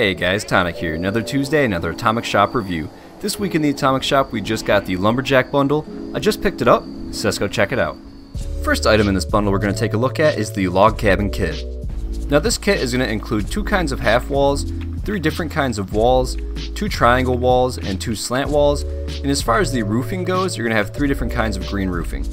Hey guys, Tonik here. Another Tuesday, another Atomic Shop review. This week in the Atomic Shop, we just got the Lumberjack bundle. I just picked it up, so let's go check it out. First item in this bundle we're going to take a look at is the Log Cabin Kit. Now this kit is going to include two kinds of half walls, three different kinds of walls, two triangle walls, and two slant walls, and as far as the roofing goes, you're going to have three different kinds of green roofing.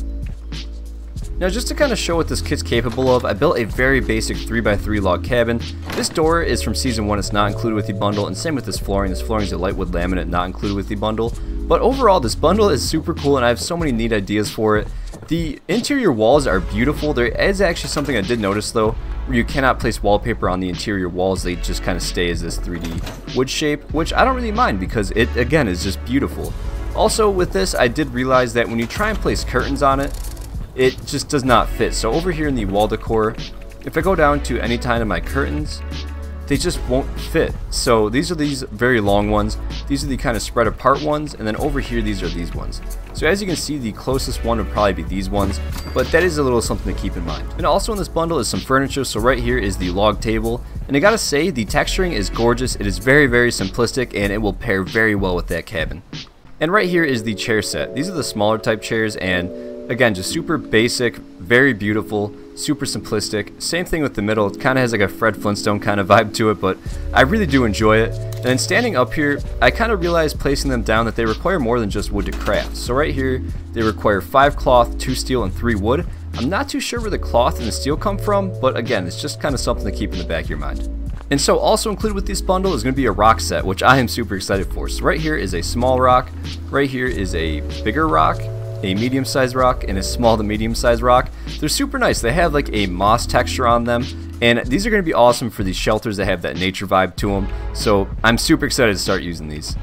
Now just to kind of show what this kit's capable of, I built a very basic 3x3 log cabin. This door is from season 1, it's not included with the bundle, and same with this flooring. This flooring is a lightwood laminate not included with the bundle. But overall, this bundle is super cool and I have so many neat ideas for it. The interior walls are beautiful. There is actually something I did notice though, where you cannot place wallpaper on the interior walls. They just kind of stay as this 3D wood shape, which I don't really mind because it, again, is just beautiful. Also with this, I did realize that when you try and place curtains on it, it just does not fit. So over here in the wall decor, if I go down to any kind of my curtains, they just won't fit. So these are these very long ones. These are the kind of spread apart ones. And then over here, these are these ones. So as you can see, the closest one would probably be these ones. But that is a little something to keep in mind. And also in this bundle is some furniture. So right here is the log table. And I gotta say, the texturing is gorgeous. It is very, very simplistic. And it will pair very well with that cabin. And right here is the chair set. These are the smaller type chairs. And Again, just super basic, very beautiful, super simplistic. Same thing with the middle. It kind of has like a Fred Flintstone kind of vibe to it, but I really do enjoy it. And then standing up here, I kind of realized placing them down that they require more than just wood to craft. So right here, they require 5 cloth, 2 steel, and 3 wood. I'm not too sure where the cloth and the steel come from, but again, it's just kind of something to keep in the back of your mind. And so also included with this bundle is going to be a rock set, which I am super excited for. So right here is a small rock, right here is a bigger rock, a medium-sized rock and a small to medium-sized rock. They're super nice. They have like a moss texture on them, and these are going to be awesome for these shelters that have that nature vibe to them. So I'm super excited to start using these.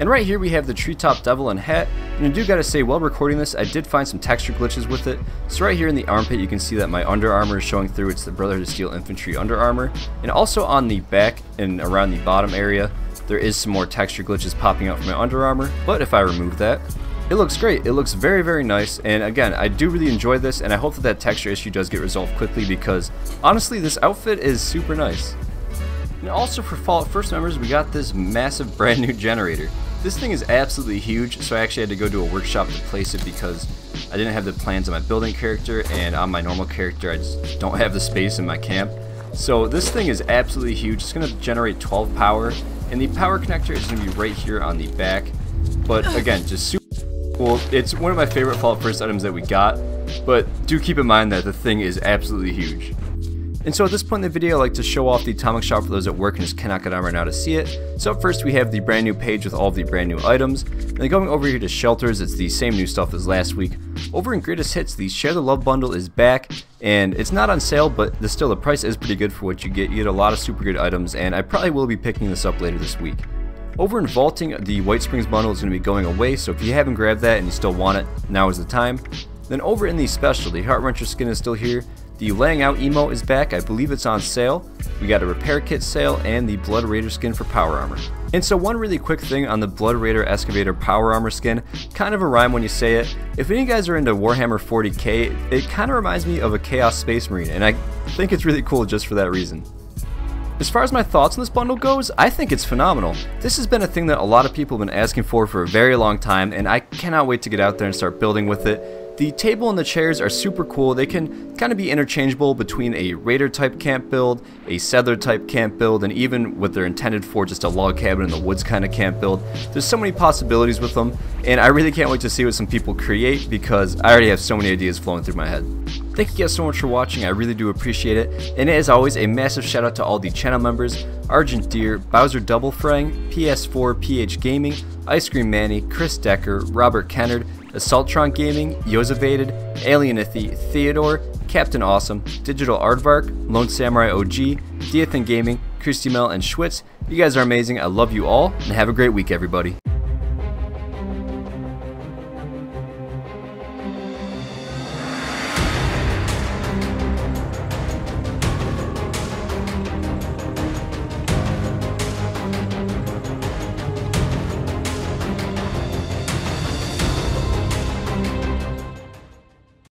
And right here we have the Treetop Devil and Hat, and I do gotta say, while recording this, I did find some texture glitches with it. So right here in the armpit, you can see that my Under Armour is showing through. It's the Brotherhood of Steel Infantry Under Armour. And also on the back and around the bottom area, there is some more texture glitches popping out from my Under Armour. But if I remove that, it looks great. It looks very, very nice. And again, I do really enjoy this, and I hope that that texture issue does get resolved quickly because honestly, this outfit is super nice. And also for Fallout First members, we got this massive brand new generator. This thing is absolutely huge, so I actually had to go to a workshop to place it because I didn't have the plans on my building character, and on my normal character, I just don't have the space in my camp. So this thing is absolutely huge. It's going to generate 12 power, and the power connector is going to be right here on the back. But again, just super well, it's one of my favorite Fallout First items that we got, but do keep in mind that the thing is absolutely huge. And so at this point in the video, I like to show off the Atomic Shop for those at work and just cannot get on right now to see it. So up first we have the brand new page with all the brand new items. And then going over here to shelters, it's the same new stuff as last week. Over in Greatest Hits, the Share the Love bundle is back, and it's not on sale, but the, still the price is pretty good for what you get. You get a lot of super good items, and I probably will be picking this up later this week. Over in Vaulting, the White Springs bundle is going to be going away, so if you haven't grabbed that and you still want it, now is the time. Then over in the Special, the Heart Wrencher skin is still here. The Laying Out Emo is back, I believe it's on sale. We got a Repair Kit sale and the Blood Raider skin for Power Armor. And so one really quick thing on the Blood Raider Excavator Power Armor skin, kind of a rhyme when you say it. If any of you guys are into Warhammer 40k, it kind of reminds me of a Chaos Space Marine, and I think it's really cool just for that reason. As far as my thoughts on this bundle goes, I think it's phenomenal. This has been a thing that a lot of people have been asking for for a very long time, and I cannot wait to get out there and start building with it. The table and the chairs are super cool. They can kind of be interchangeable between a raider type camp build, a settler type camp build, and even what they're intended for, just a log cabin in the woods kind of camp build. There's so many possibilities with them, and I really can't wait to see what some people create because I already have so many ideas flowing through my head. Thank you guys so much for watching, I really do appreciate it. And as always, a massive shout out to all the channel members, Argent Deer, Bowser Double Frang, PS4 PH Gaming, Ice Cream Manny, Chris Decker, Robert Kennard, Assaultron Gaming, Yosevated, Alienithy, Theodore, Captain Awesome, Digital Aardvark, Lone Samurai OG, Diathan Gaming, Christy Mel, and Schwitz. You guys are amazing, I love you all, and have a great week everybody.